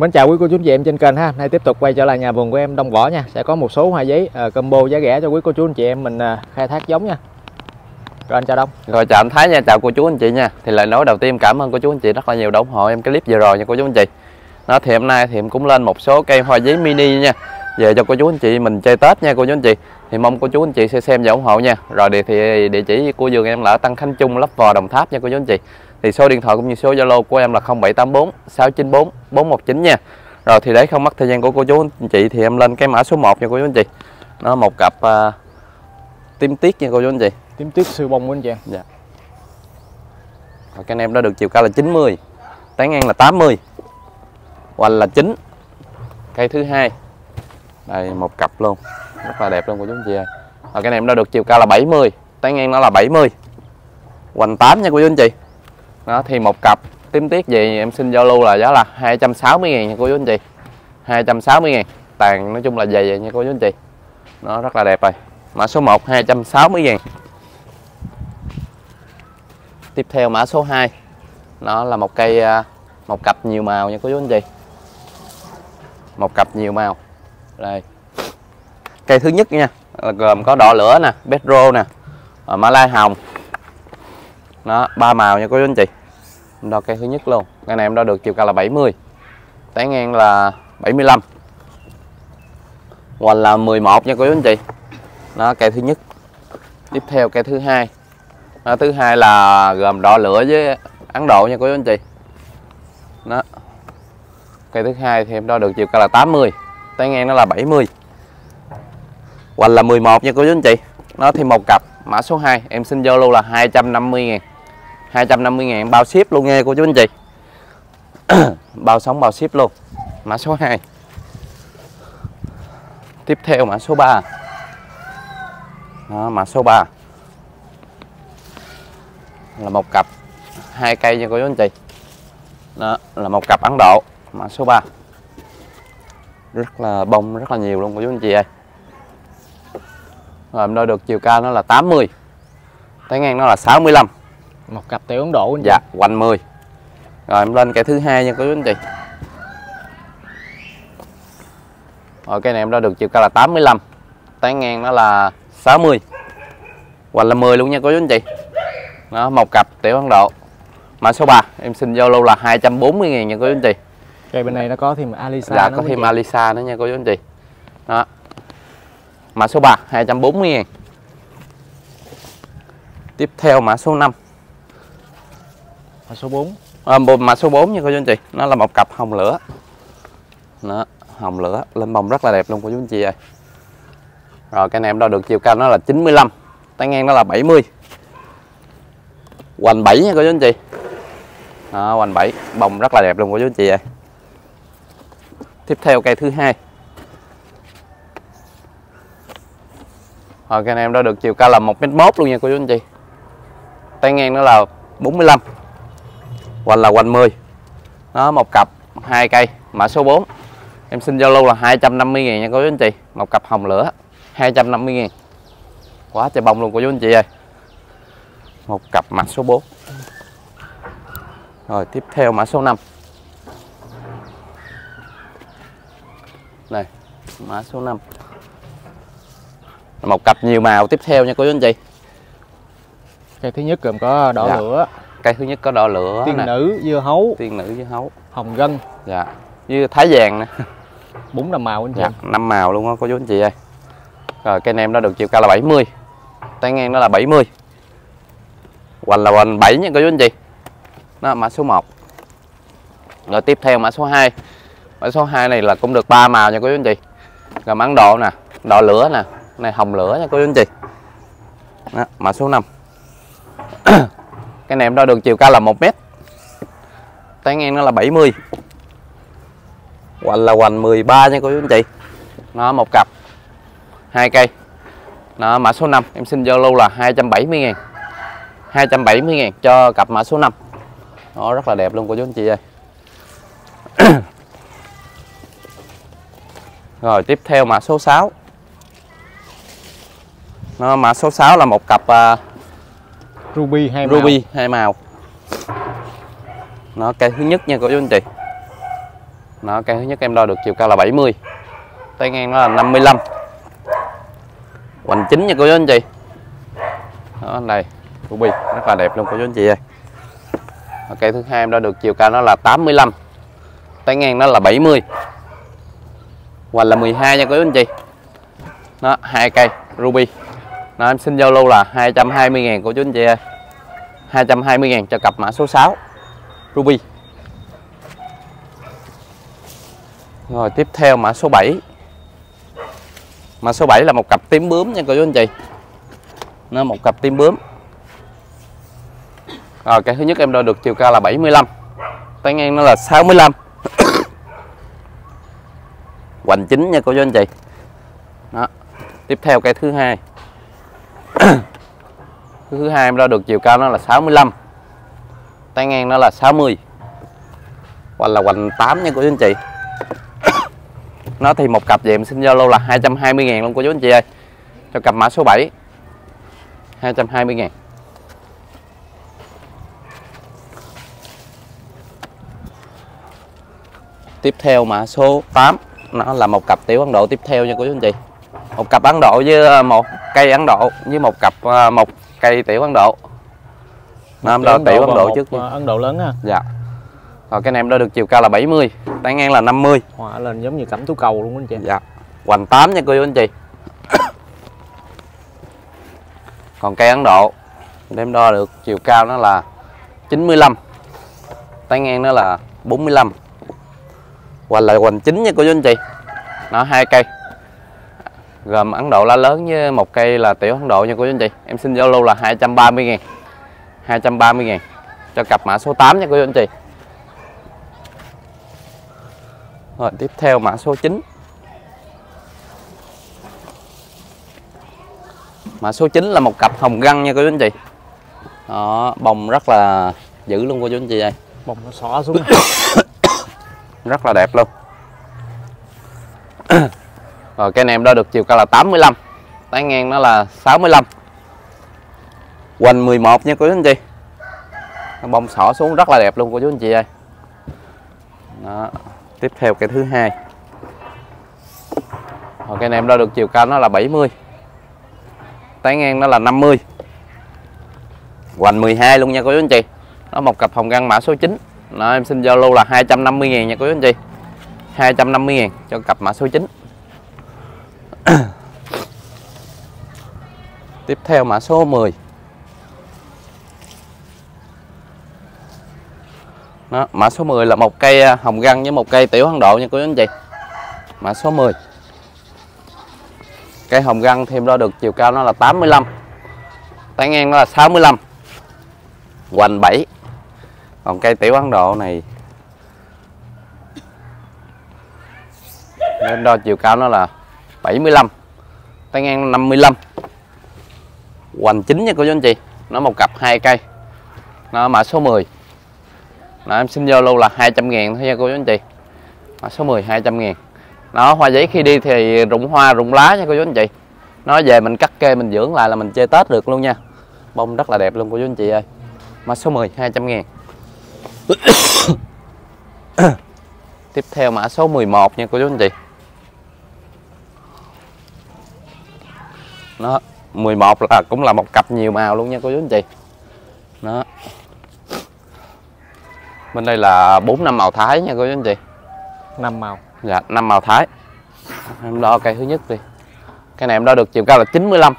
Mến chào quý cô chú anh chị em trên kênh ha. Nay tiếp tục quay trở lại nhà vườn của em Đông Võ nha. Sẽ có một số hoa giấy uh, combo giá rẻ cho quý cô chú anh chị em mình uh, khai thác giống nha. Rồi anh chào Đông. Rồi chào anh Thái nha, chào cô chú anh chị nha. Thì lời nói đầu tiên cảm ơn cô chú anh chị rất là nhiều đã ủng hộ em cái clip vừa rồi nha cô chú anh chị. Đó thì hôm nay thì em cũng lên một số cây hoa giấy mini nha. Về cho cô chú anh chị mình chơi Tết nha cô chú anh chị. Thì mong cô chú anh chị sẽ xem và ủng hộ nha. Rồi thì, thì địa chỉ của vườn em là ở Tăng Khánh Trung, Lấp Vò, Đồng Tháp nha cô chú anh chị. Thì số điện thoại cũng như số Zalo của em là 0784 694 419 nha. Rồi thì để không mất thời gian của cô chú anh chị thì em lên cái mã số 1 nha cô chú anh chị. Nó một cặp uh, tím tiết nha cô chú anh chị. Tím tiết siêu bông của anh chị. Dạ. Rồi cái em đã được chiều cao là 90, tán ngang là 80, hoành là 9. Cây thứ hai. Đây một cặp luôn. Rất là đẹp luôn cô chú anh chị ơi. Rồi cái em đã được chiều cao là 70, tán ngang nó là 70. Hoành 8 nha cô chú anh chị. Đó thì một cặp tím tiết gì em xin giao lưu là giá là 260 000 nha cô chú anh chị. 260 000 Tàn nói chung là dày vậy nha cô chú anh chị. Nó rất là đẹp rồi. Mã số 1 260 000 Tiếp theo mã số 2 Nó là một cây à, Một cặp nhiều màu nha cô chú anh chị. Một cặp nhiều màu. Đây. Cây thứ nhất nha là Gồm có đỏ lửa nè Petro nè à, Mã lai hồng. Đó ba màu nha cô chú anh chị. Đo cây thứ nhất luôn. Ngày này em đo được chiều cao là 70 Tán ngang là 75 Hoành là 11 nha cô chú anh chị. Nó cây thứ nhất. Tiếp theo cây thứ hai. Đó, thứ hai là gồm đỏ lửa với Ấn Độ nha cô chú anh chị. Đó. Cây thứ hai thì em đo được chiều cao là 80 tán ngang nó là 70 hoành là 11 nha cô chú anh chị. Nó thêm một cặp. Mã số 2 em xin vô luôn là 250 ngàn. 250 ngàn bao ship luôn nghe cô chú anh chị. Bao sống bao ship luôn. Mã số 2 tiếp theo mã số 3 đó, mã số 3 là một cặp hai cây nha cô chú anh chị. Đó là một cặp Ấn Độ. Mã số 3 rất là bông rất là nhiều luôn cô chú anh chị ơi. Rồi em đo được chiều cao nó là 80 tới ngang nó là 65 một cặp tiểu Ấn Độ anh chị. dạ quanh 10 rồi em lên cây thứ hai nha chú anh chị. Rồi cây này em đo được chiều cao là 85 tán ngang nó là 60 quanh là 10 luôn nha chú anh chị. Đó một cặp tiểu Ấn Độ. Mã số 3 em xin giao lưu là 240 ngàn nha cô chú anh chị. Cây bên này nó có thêm Alisa dạ có thêm chị. Alisa nữa nha cô chú anh chị. Đó. Mã số 3 240 ngàn tiếp theo mã số 5 Mã số 4. à, bộ- mã số 4 nha cô chú anh chị. Nó là một cặp hồng lửa. Đó hồng lửa. Lên bông rất là đẹp luôn cô chú anh chị ơi. Rồi cái này em đo được chiều cao nó là 95 tay ngang nó là 70 hoành 7 nha cô chú anh chị. Đó, hoành 7 bông rất là đẹp luôn cô chú anh chị ơi. Tiếp theo cây thứ hai. Rồi cây này em đo được chiều cao là 1m1 luôn nha cô chú anh chị. Tay ngang nó là 45 hoành là hoành 10 đó một cặp hai cây mã số 4 em xin giao lưu là 250 ngàn nha cô chú anh chị. Một cặp hồng lửa 250 ngàn quá trời bông luôn cô chú anh chị ơi. Một cặp mã số 4 rồi tiếp theo mã số 5 này mã số 5 một cặp nhiều màu tiếp theo nha cô chú anh chị. Cây thứ nhất gồm có đỏ Dạ. lửa, cây thứ nhất có đỏ lửa tiên nè. nữ, dưa hấu, tiên nữ với hấu. Hồng gân, dạ. Với thái vàng nè. Bốn năm màu anh chị. dạ năm màu luôn á cô chú anh chị ơi. Rồi cây này em đã được chiều cao là 70 tán ngang nó là 70 hoành là hoành 7 nha cô chú anh chị. Đó mã số 1 rồi tiếp theo mã số 2 mã số 2 này là cũng được ba màu nha cô chú anh chị. Gồm Ấn Độ nè. Đỏ lửa nè. Này hồng lửa nha cô chú anh chị. Đó, mã số 5 cái này em đo được chiều cao là 1 mét. Tán ngang nó là 70 hoành là hoành 13 nha cô chú anh chị. Nó một cặp hai cây. Nó mã số 5 em xin giao lưu là 270 ngàn. 270 ngàn cho cặp mã số 5 nó rất là đẹp luôn cô chú anh chị ơi. Rồi tiếp theo mã số 6 nó mã số 6 là một cặp uh, Ruby hai màu. ruby hai màu? Nó cây thứ nhất nha cô chú anh chị. Đó, cây thứ nhất em đo được chiều cao là 70 Tay ngang nó là 55 Hoành chính nha cô chú anh chị. Đó, đây Ruby rất là đẹp luôn cô chú anh chị ơi. Cây thứ hai em đo được chiều cao nó là 85 Tay ngang nó là 70 Hoành là 12 nha cô chú anh chị. Đó, hai cây Ruby đó, em xin giao lưu là 220 ngàn cô chú anh chị ơi. 220 ngàn cho cặp mã số 6 Ruby. Rồi tiếp theo mã số 7 Mã số 7 là một cặp tím bướm nha cô chú anh chị. Nó một cặp tím bướm. Rồi cái thứ nhất em đo được chiều cao là 75 Tay ngang nó là 65 Hoành chính nha cô chú anh chị. Đó Tiếp theo cây thứ hai. Thứ hai em đo được chiều cao nó là 65 Tay ngang nó là 60 hoặc là hoành 8 nha cô chú anh chị. Nó thì một cặp vậy em xin Zalo là 220 ngàn luôn cô chú anh chị ơi. Cho cặp mã số 7 220 ngàn. Tiếp theo mã số 8 nó là một cặp tiểu Ấn Độ tiếp theo nha cô chú anh chị một cặp Ấn Độ với một cây Ấn Độ với một cặp à, một cây tiểu Ấn Độ. Nam đo tiểu Ấn Độ trước à, Ấn Độ lớn ha. Dạ. Rồi cái này em đo được chiều cao là 70 tán ngang là 50 họa lên giống như cẩm tú cầu luôn anh chị. Dạ. Hoành 8 nha cô chú anh chị. Còn cây Ấn Độ em đo được chiều cao nó là 95 tán ngang nó là 45 hoành là hoành 9 nha cô chú anh chị. Nó hai cây gồm Ấn Độ lá lớn với một cây là tiểu Ấn Độ nha cô chú anh chị. Em xin giao lưu là 230 ngàn. 230 ngàn cho cặp mã số 8 nha cô chú anh chị. Rồi tiếp theo mã số 9 Mã số 9 là một cặp hồng găng nha cô chú anh chị. Đó, bông rất là dữ luôn cô chú anh chị ơi. Bông nó xỏ xuống. Rất là đẹp luôn rồi cây này em đo được chiều cao là 85 Tán ngang nó là 65 Hoành 11 nha cô chú anh chị. Bông sỏ xuống rất là đẹp luôn cô chú anh chị ơi. Đó tiếp theo cây thứ hai. Rồi cây này em đo được chiều cao nó là 70 tán ngang nó là 50 hoành 12 luôn nha cô chú anh chị. Nó một cặp hồng găng mã số 9 Đó, em xin giao lưu là 250 000 nha cô chú anh chị. 250 000 cho cặp mã số 9 tiếp theo mã số 10 Đó, mã số 10 là một cây à, hồng găng với một cây tiểu hăng độ nha quý anh chị. Mã số 10 cây hồng găng thêm đo được chiều cao nó là 85 tán ngang nó là 65 hoành 7 còn cây tiểu ấn độ này nên đo chiều cao nó là 75 tay ngang 55 hoành chính nha cô chú anh chị nó một cặp hai cây nó mã số 10 đó, em xin Zalo là 200 ngàn thôi nha cô chú anh chị. Mã số 10 200 ngàn. Nó hoa giấy khi đi thì rụng hoa rụng lá nha cô chú anh chị. Nó về mình cắt kê mình dưỡng lại là mình chơi Tết được luôn nha. Bông rất là đẹp luôn cô chú anh chị ơi. Mã số 10 200 ngàn. Tiếp theo mã số 11 nha cô chú anh chị. Nó 11 là cũng là một cặp nhiều màu luôn nha cô chú anh chị. Đó. Bên đây là bốn năm màu thái nha cô chú anh chị. Năm màu. Dạ năm màu thái. Em đo cây thứ nhất đi. Cây này em đo được chiều cao là 95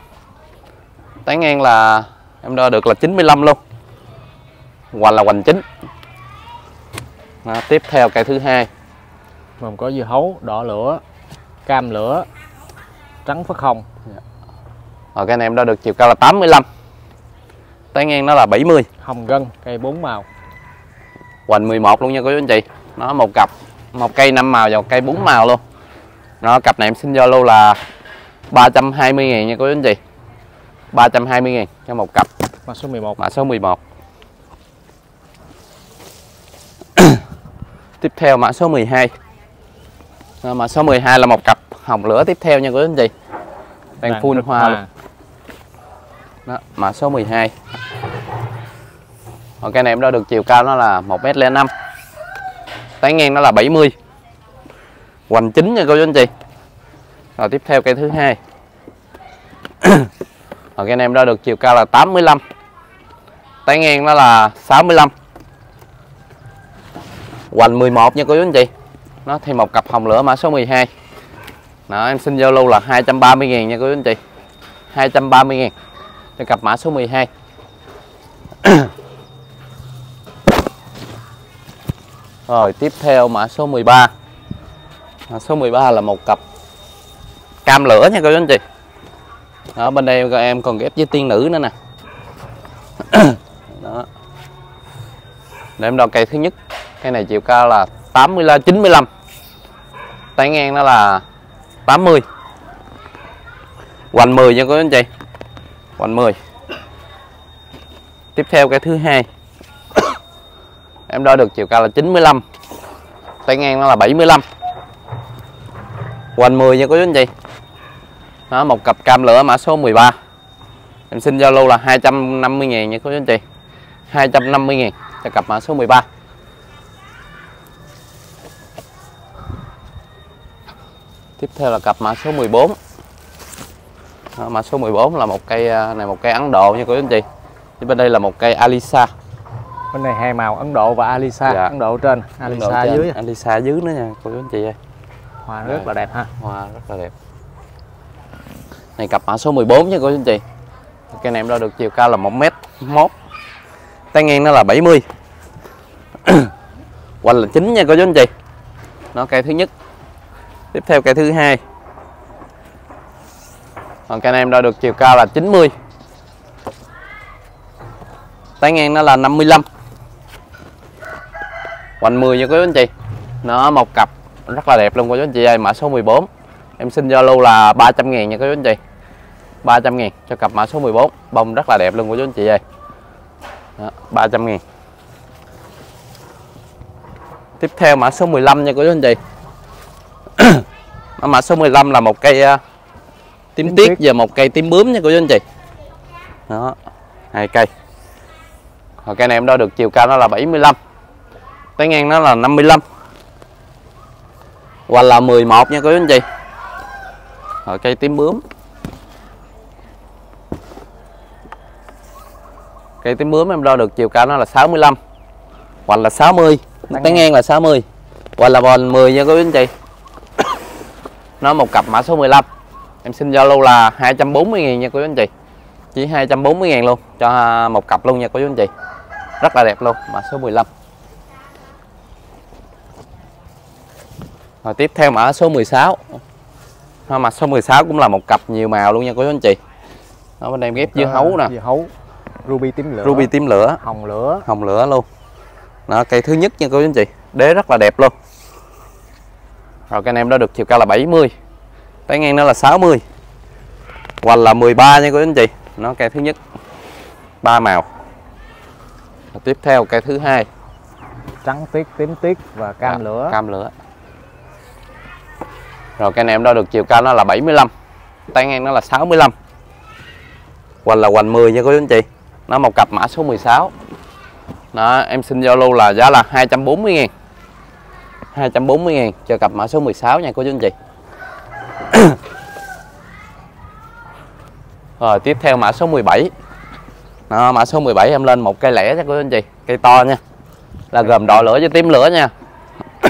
tán ngang là em đo được là 95 luôn. Hoành là hoành chính Đó, tiếp theo cây thứ hai. Gồm có dưa hấu đỏ lửa cam lửa trắng phất hồng rồi cây này em đo được chiều cao là 85 tán ngang nó là 70 hồng gân cây bốn màu. Hoành 11 luôn nha chú anh chị. Nó một cặp một cây năm màu và một cây bốn màu luôn. Nó cặp này em xin Zalo là 320 ngàn nha chú anh chị. 320 ngàn cho một cặp. Mã số 11 mã số 11 tiếp theo mã số 12 à, mã số 12 là một cặp hồng lửa tiếp theo nha chú anh chị đang Đang phun rất hoa. Luôn đó, mã số 12 Còn cây này em đo được chiều cao nó là 1m05 Tán ngang nó là 70 hoành chính nha cô chú anh chị rồi tiếp theo cây thứ hai. Rồi cây này em đo được chiều cao là 85 tán ngang nó là 65 hoành 11 nha cô chú anh chị nó thêm một cặp hồng lửa mã số 12 đó, em xin giao lưu là 230 000 nha cô chú anh chị. 230 000 cho cặp mã số 12 Rồi tiếp theo mã số 13 Mã số 13 là một cặp cam lửa nha cô chú anh chị. Đó bên đây em còn ghép với tiên nữ nữa nè. Đó. Để em đo cây thứ nhất. Cây này chiều cao là 80 là 95 Tay ngang nó là 80 Hoành 10 nha các anh chị. Hoành 10 Tiếp theo cái thứ hai. Em đo được chiều cao là 95 Tay ngang nó là 75 Hoành 10 nha các anh chị. Đó, một cặp cam lửa mã số 13 Em xin giao lưu là 250 ngàn nha các anh chị. 250 ngàn cho cặp mã số 13 Tiếp theo là cặp mã số 14 Đó, Mã số 14 là một cây à, này một cây Ấn Độ nha cô chú anh chị. Thì bên đây là một cây Alisa. Bên này hai màu Ấn Độ và Alisa. Dạ. Ấn Độ trên Độ Alisa trên, dưới. Alisa dưới nữa nha cô chú anh chị ơi. Hoa rất là đẹp ha. Hoa rất là đẹp. Này cặp mã số 14 nha cô chú anh chị. Cây này em đo được chiều cao là 1m1 Tay ngang nó là 70 Hoành là 9 nha cô chú anh chị. Nó cây thứ nhất Tiếp theo cây thứ hai. Còn cây này em đo được chiều cao là 90 Tay ngang nó là 55 Hoành 10 nha quý anh chị. Nó một cặp rất là đẹp luôn cô chú anh chị ơi Mã số 14 Em xin Zalo là 300 ngàn nha cô chú anh chị. 300 ngàn cho cặp mã số 14 Bông rất là đẹp luôn cô chú anh chị ơi. Đó, 300 ngàn. Tiếp theo mã số 15 nha cô chú anh chị. mã số 15 là một cây uh, tím Tím tiết tiết. và một cây tím bướm nha cô chú anh chị. Đó hai cây. Rồi cây này em đo được chiều cao nó là 75 tới ngang nó là 55 hoặc là 11 nha cô chú anh chị. Rồi cây tím bướm. Cây tím bướm em đo được chiều cao nó là 65 hoặc là 60 Tán tới ngang. ngang là 60 hoặc là bòn 10 nha cô chú anh chị nó một cặp mã số 15 em xin giao lưu là 240 ngàn nha cô chú anh chị. Chỉ 240 ngàn luôn cho một cặp luôn nha cô chú anh chị. Rất là đẹp luôn mã số 15 rồi tiếp theo mã số 16 Hoa mặt số 16 cũng là một cặp nhiều màu luôn nha cô chú anh chị. Đó bên đây em ghép dưa hấu nè. dưa hấu ruby tím lửa. Ruby tím lửa. Hồng lửa. Hồng lửa luôn. Đó cây thứ nhất nha cô chú anh chị. Đế rất là đẹp luôn rồi cây này em đã được chiều cao là 70 tay ngang nó là 60 hoặc là 13 nha chú anh chị. Nó cây thứ nhất ba màu. Rồi tiếp theo cây thứ hai. Trắng tiết tím tiết và cam Dạ, lửa. cam lửa. Rồi cây này em đo được chiều cao nó là 75 tay ngang nó là 65 hoành là hoành 10 nha chú anh chị. Nó một cặp mã số 16 đó em xin giao lưu là giá là 240 ngàn 240 ngàn cho cặp mã số 16 nha cô chú anh chị. Rồi tiếp theo mã số 17 đó, mã số 17 em lên một cây lẻ nha cô chú anh chị cây to nha. Là gồm đỏ lửa với tím lửa nha.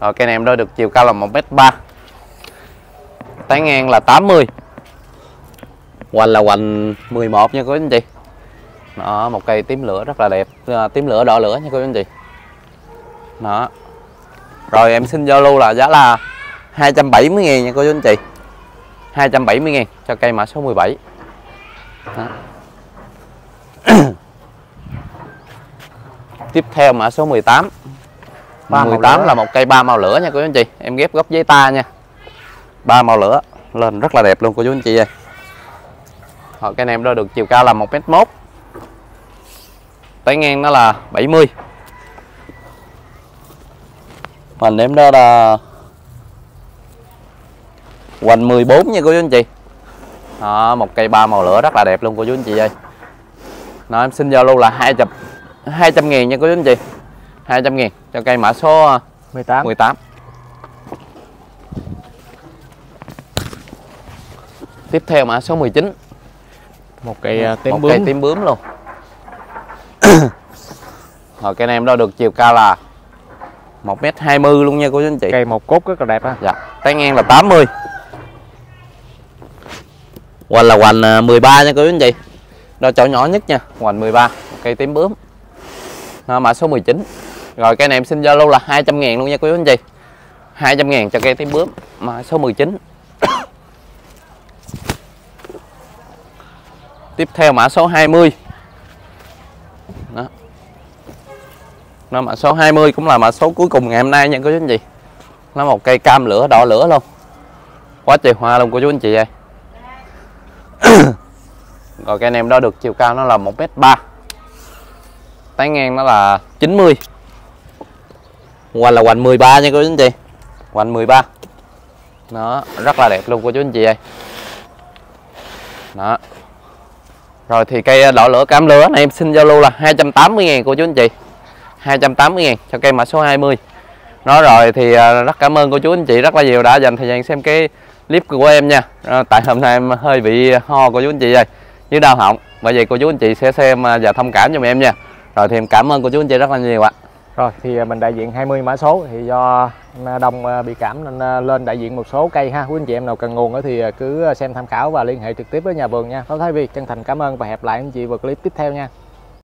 Rồi cây này em đo được chiều cao là 1m3 tán ngang là 80 hoành là hoành 11 nha cô chú anh chị. Đó một cây tím lửa rất là đẹp à, tím lửa đỏ lửa nha cô chú anh chị đó. Rồi em xin giao lưu là giá là 270 ngàn nha cô chú anh chị. 270 ngàn cho cây mã số 17 đó. tiếp theo mã số 18 Ba màu 18 lửa. là một cây ba màu lửa nha cô chú anh chị. Em ghép gốc giấy ta nha. Ba màu lửa lên rất là đẹp luôn cô chú anh chị ơi. Rồi, cây này em đo được chiều cao là 1m1 Tán ngang nó là 70 Hoành em đó là Hoành 14 nha cô chú anh chị. Đó, một cây ba màu lửa rất là đẹp luôn cô chú anh chị ơi. Đó, em xin giao lưu là 200 200 ngàn nha cô chú anh chị. 200 ngàn cho cây mã số 18 18 tiếp theo mã số 19 một cây à, tím một bướm. cây tím bướm luôn. Rồi cây này em đo được chiều cao là 1m20 luôn nha cô chú anh chị. Cây một cốt rất là đẹp ha dạ tay ngang là 80 hoành là hoành à, 13 nha cô chú anh chị. Đo chỗ nhỏ nhất nha hoành 13 cây tím bướm. Đó, mã số 19 rồi cây này em xin Zalo là 200 ngàn luôn nha cô chú anh chị. 200 ngàn cho cây tím bướm mã số 19 tiếp theo mã số 20 đó nó mã số 20 cũng là mã số cuối cùng ngày hôm nay nha cô chú anh chị. Nó một cây cam lửa đỏ lửa luôn. Quá trời hoa luôn cô chú anh chị ơi. Rồi cây này em đo được chiều cao nó là 1m3 tán ngang nó là 90 hoành là hoành 13 nha cô chú anh chị. Hoành 13 nó rất là đẹp luôn cô chú anh chị ơi. Đó. Rồi thì cây đỏ lửa cam lửa này em xin giao lưu là 280 ngàn cô chú anh chị. 280 ngàn cho cây mã số 20 Nói rồi thì à, rất cảm ơn cô chú anh chị rất là nhiều đã dành thời gian xem cái clip của em nha. À, Tại hôm nay em hơi bị ho cô chú anh chị ơi như đau họng. Bởi vậy cô chú anh chị sẽ xem à, và thông cảm cho em nha. Rồi thì em cảm ơn cô chú anh chị rất là nhiều ạ. Rồi thì à, mình đại diện 20 mã số thì do Đông bị cảm nên lên đại diện một số cây ha. Quý anh chị em nào cần nguồn thì cứ xem tham khảo và liên hệ trực tiếp với nhà vườn nha. Pháo Thái Vi chân thành cảm ơn và hẹn lại anh chị vào clip tiếp theo nha.